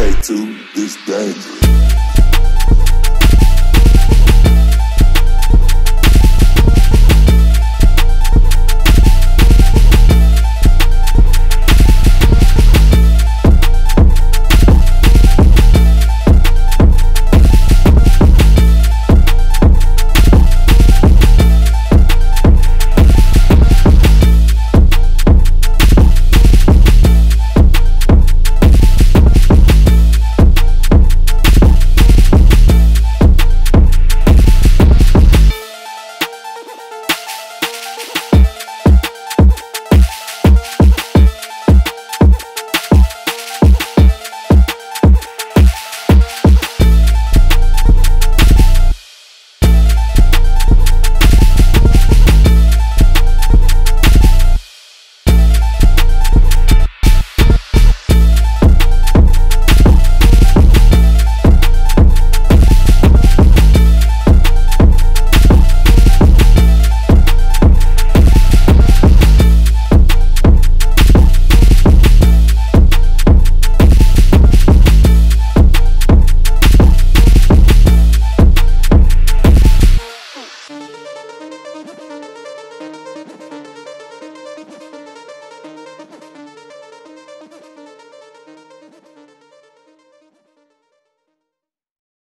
take two. It's dangerous.